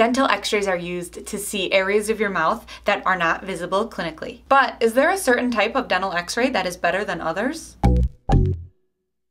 Dental x-rays are used to see areas of your mouth that are not visible clinically. But is there a certain type of dental x-ray that is better than others?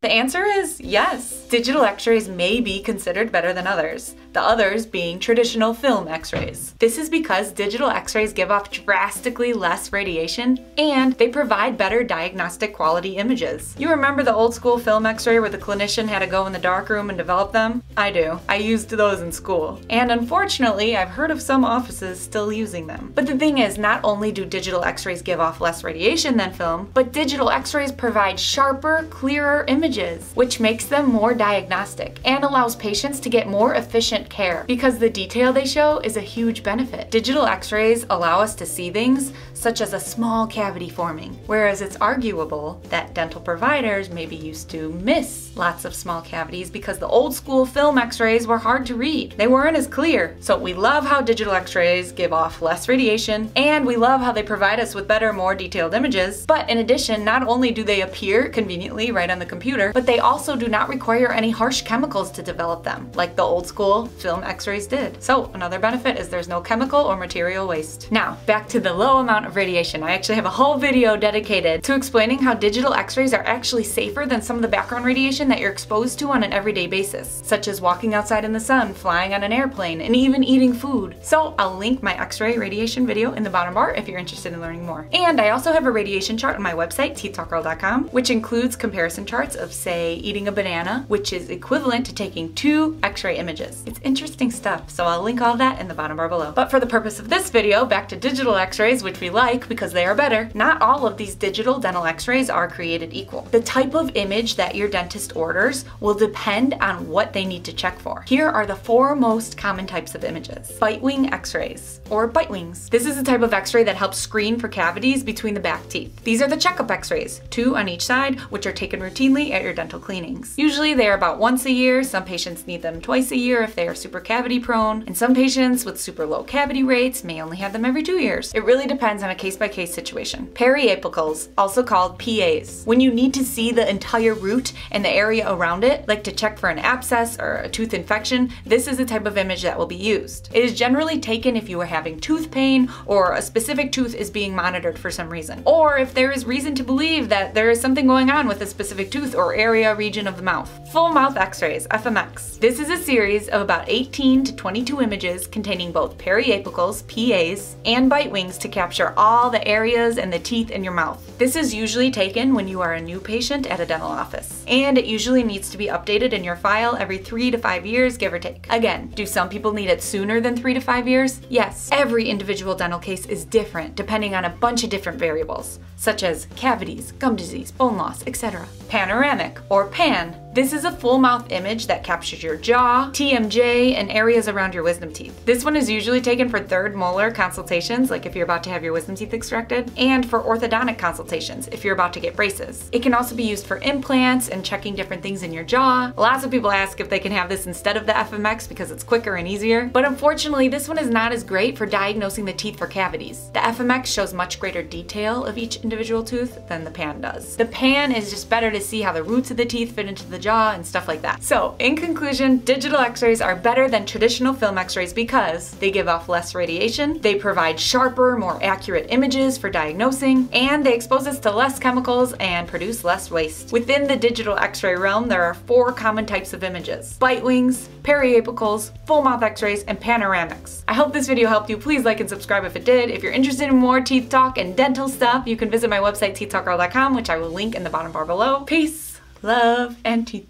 The answer is yes. Digital x-rays may be considered better than others, the others being traditional film x-rays. This is because digital x-rays give off drastically less radiation and they provide better diagnostic quality images. You remember the old school film x-ray where the clinician had to go in the darkroom and develop them? I do. I used those in school. And unfortunately, I've heard of some offices still using them. But the thing is, not only do digital x-rays give off less radiation than film, but digital x-rays provide sharper, clearer images, which makes them more diagnostic and allows patients to get more efficient care because the detail they show is a huge benefit. Digital x-rays allow us to see things such as a small cavity forming, whereas it's arguable that dental providers may be used to miss lots of small cavities because the old school film x-rays were hard to read. They weren't as clear. So we love how digital x-rays give off less radiation and we love how they provide us with better, more detailed images. But in addition, not only do they appear conveniently right on the computer, but they also do not require any harsh chemicals to develop them, like the old school film x-rays did. So another benefit is there's no chemical or material waste. Now, back to the low amount of radiation. I actually have a whole video dedicated to explaining how digital x-rays are actually safer than some of the background radiation that you're exposed to on an everyday basis, such as walking outside in the sun, flying on an airplane, and even eating food. So I'll link my x-ray radiation video in the bottom bar if you're interested in learning more. And I also have a radiation chart on my website, teethtalkgirl.com, which includes comparison charts of, say, eating a banana, which is equivalent to taking two x-ray images. It's interesting stuff, so I'll link all that in the bottom bar below. But for the purpose of this video, back to digital x-rays, which we like because they are better, not all of these digital dental x-rays are created equal. The type of image that your dentist orders will depend on what they need to check for. Here are the four most common types of images. Bite wing x-rays, or bite wings. This is a type of x-ray that helps screen for cavities between the back teeth. These are the checkup x-rays, two on each side, which are taken routinely at your dental cleanings. Usually they are about once a year, some patients need them twice a year if they are super cavity prone, and some patients with super low cavity rates may only have them every two years. It really depends on a case-by-case -case situation. Periapicals, also called PAs. When you need to see the entire root and the area around it, like to check for an abscess or a tooth infection, this is the type of image that will be used. It is generally taken if you are having tooth pain or a specific tooth is being monitored for some reason, or if there is reason to believe that there is something going on with a specific tooth or area region of the mouth. Full mouth x-rays, FMX. This is a series of about 18 to 22 images containing both periapicals, PAs, and bite wings to capture all the areas and the teeth in your mouth. This is usually taken when you are a new patient at a dental office, and it usually needs to be updated in your file every three to five years, give or take. Again, do some people need it sooner than three to five years? Yes. Every individual dental case is different depending on a bunch of different variables, such as cavities, gum disease, bone loss, etc. Panoramic, or PAN, this is a full mouth image that captures your jaw, TMJ, and areas around your wisdom teeth. This one is usually taken for third molar consultations, like if you're about to have your wisdom teeth extracted, and for orthodontic consultations, if you're about to get braces. It can also be used for implants and checking different things in your jaw. Lots of people ask if they can have this instead of the FMX because it's quicker and easier, but unfortunately this one is not as great for diagnosing the teeth for cavities. The FMX shows much greater detail of each individual tooth than the PAN does. The PAN is just better to see how the roots of the teeth fit into the jaw and stuff like that. So in conclusion, digital x-rays are better than traditional film x-rays because they give off less radiation, they provide sharper, more accurate images for diagnosing, and they expose us to less chemicals and produce less waste. Within the digital x-ray realm, there are four common types of images. Bite wings, periapicals, full mouth x-rays, and panoramics. I hope this video helped you. Please like and subscribe if it did. If you're interested in more teeth talk and dental stuff, you can visit my website teethtalkgirl.com, which I will link in the bottom bar below. Peace! Love, and teeth.